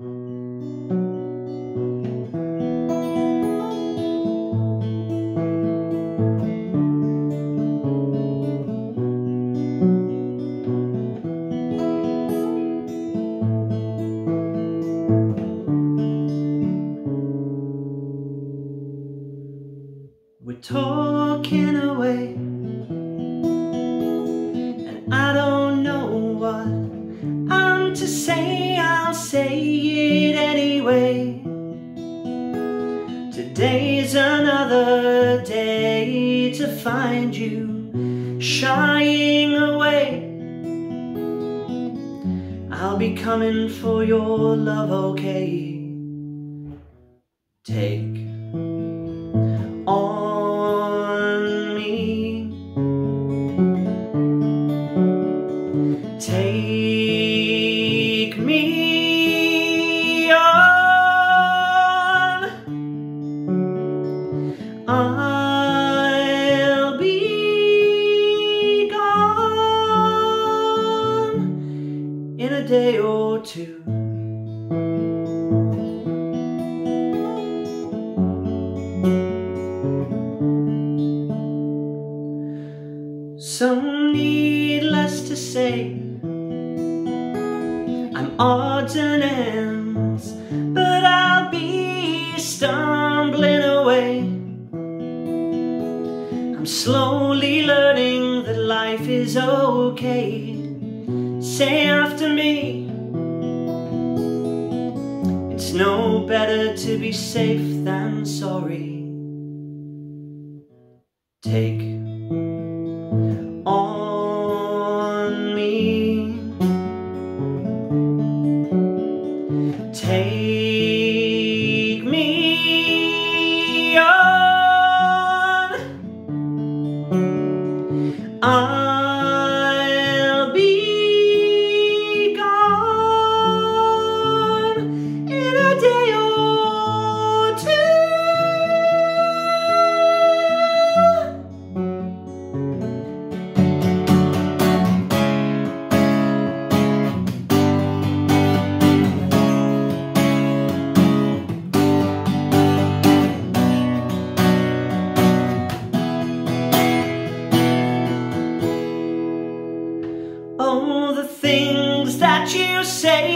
We're talking away To say I'll say it anyway. Today's another day to find you shying away. I'll be coming for your love, okay? Take me on. I'll be gone in a day or two. So needless to say, And ends, but I'll be stumbling away. I'm slowly learning that life is okay. Say after me, it's no better to be safe than sorry. Take that you say,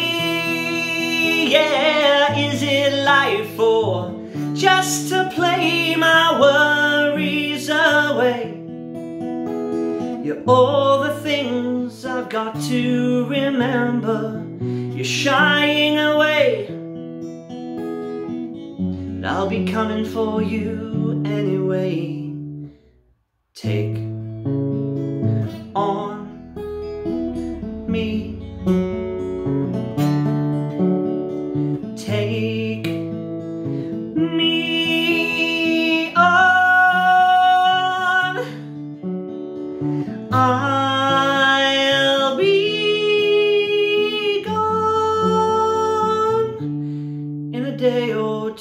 yeah, is it life or just to play my worries away? You're all the things I've got to remember. You're shying away, but I'll be coming for you anyway. Take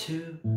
be